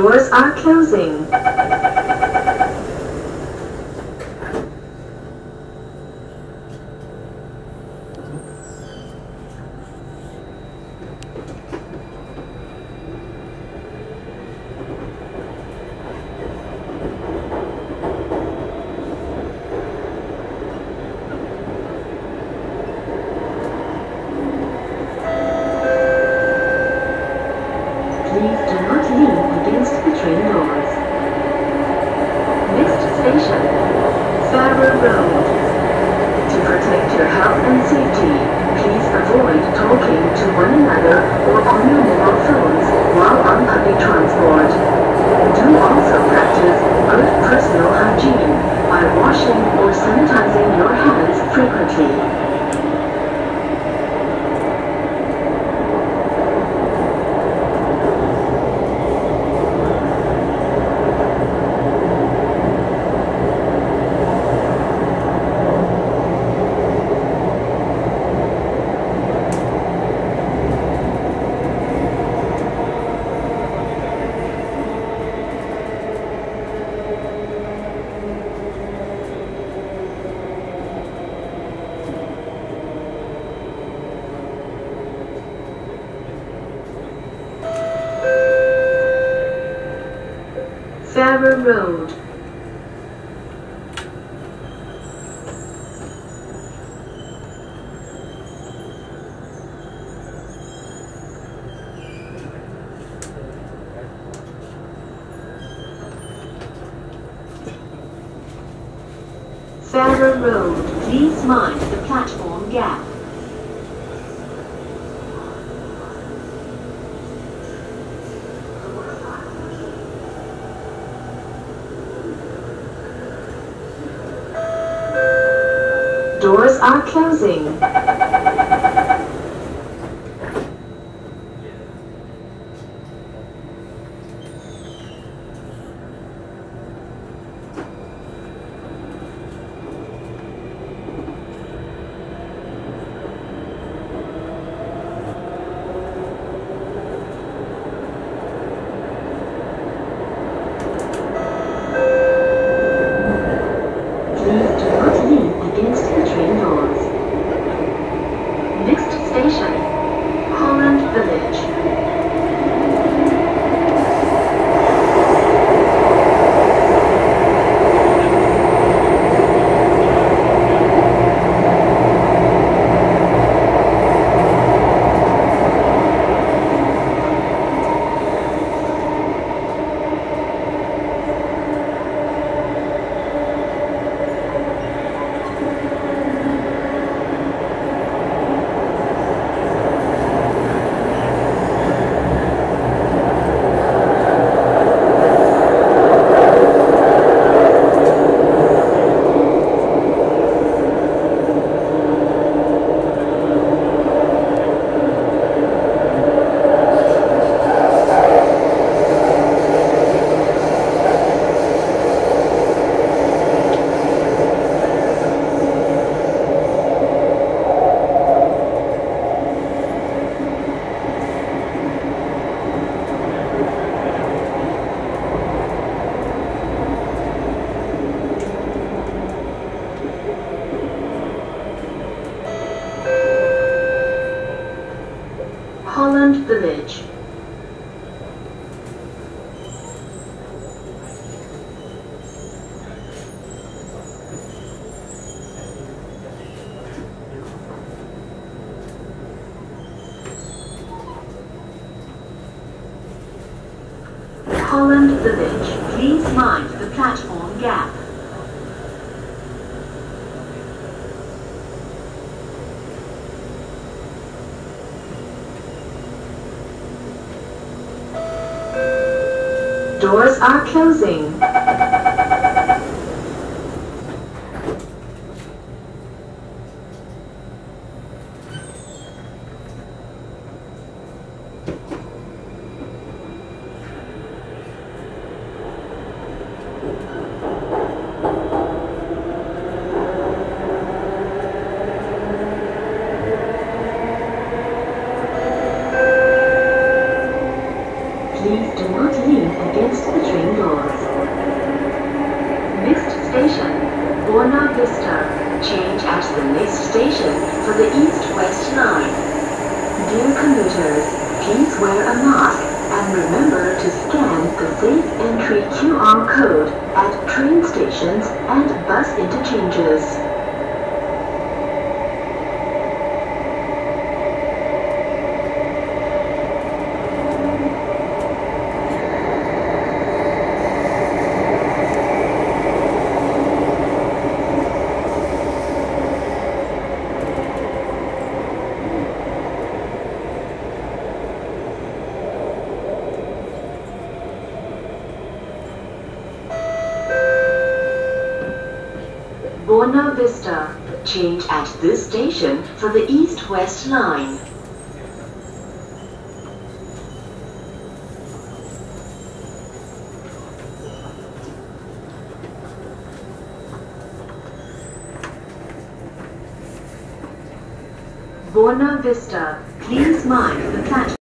Doors are closing. Please do not the train doors. Next station, Farrer Road. To protect your health and safety, please avoid talking to one another or on your mobile phones while on public transport. Do also practice good personal hygiene by washing or sanitizing your hands frequently. Farrer Road. Farrer Road. Please mind the platform gap. Doors are closing. Holland Village. Please mind the platform gap. Doors are closing. Please do not lean against the train doors. Next station, Buona Vista. Change at the next station for the East-West line. Dear commuters, please wear a mask and remember to scan the safe entry QR code at train stations and bus interchanges. Buona Vista. Change at this station for the East-West Line. Buona Vista. Please mind the platform.